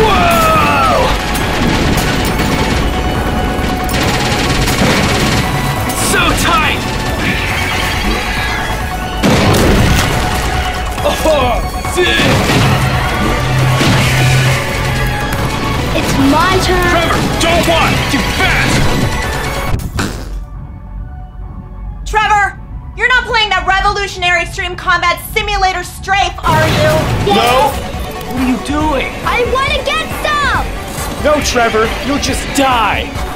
Whoa! It's so tight! Oh, sick! It's my turn. Trevor, don't want! Too fast! Trevor, you're not playing that Revolutionary Extreme Combat Simulator Strafe, are you? No! What are you doing? I want to get some. No, Trevor, you'll just die!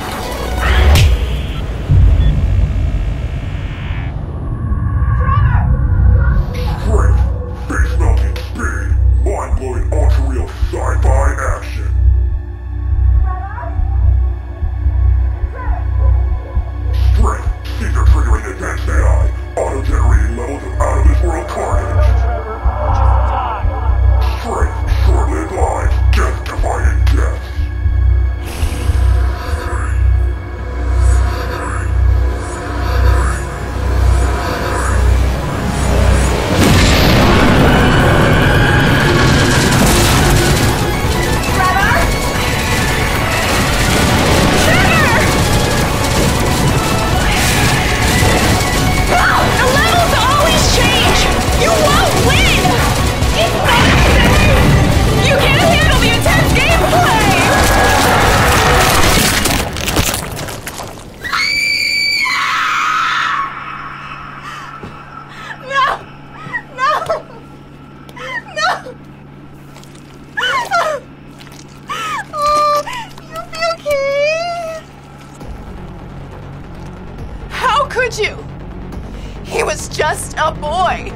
Could you? He was just a boy.